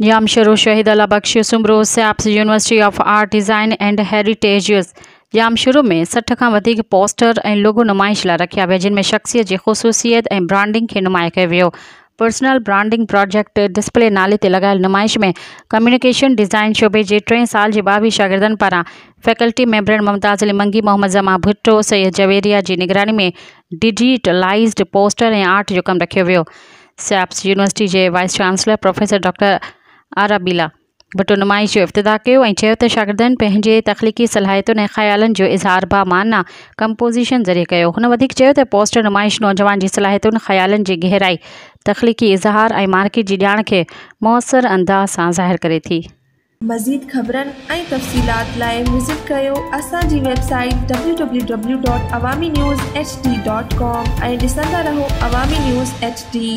जामशरू Shaheed Allah Bux Soomro सैप्स university of art design and heritage Jamshoro में सठ वधीक पोस्टर ऐं लोगो नुमाइश लाइ रखिया विया जिन में शख़्सियत जी ख़ुसूसियत ऐं ब्रांडिंग खे नुमायो कयो वियो। पर्सनल ब्रांडिंग प्रोजेक्ट डिस्प्ले नाले ते लॻायल नुमाइश में कम्युनिकेशन डिज़ाइन शोबे जे टे साल जे ॿावीह शागिर्दनि पारां फैकल्टी मेंबरनि मुमताज़ अली मंगी, मोहम्मद ज़मा भुट्टो, सैयद जवेरिया जी निगरानी में डिजिटलाइज़्ड पोस्टर ऐं आर्ट जो कमु रखियो वियो। सैप्स यूनिवर्सिटी जे vice chancellor professor doctor Arabella Bhutto नुमाइश जो इफ़्तिदा कयो ऐं चयो त तख़लीक़ी सलाहियतुनि जो इज़हार बामाना कंपोज़िशन ज़रिए कयो पोस्टर नुमाइश नौजवान जी सलाहियतुनि ख़्यालनि जी गहराई तख़लीक़ी इज़हार ऐं मार्केट जी ॼाण खे मुअसर अंदाज़ सां ज़ाहिर करे थी मज़ीद ख़बरनि ऐं तफ़सीलात लाइ विज़िट कयो असांजी वेबसाइट www.awamiNewsHD.com ऐं ॾिसंदा रहो अवामी न्यूज़ एच डी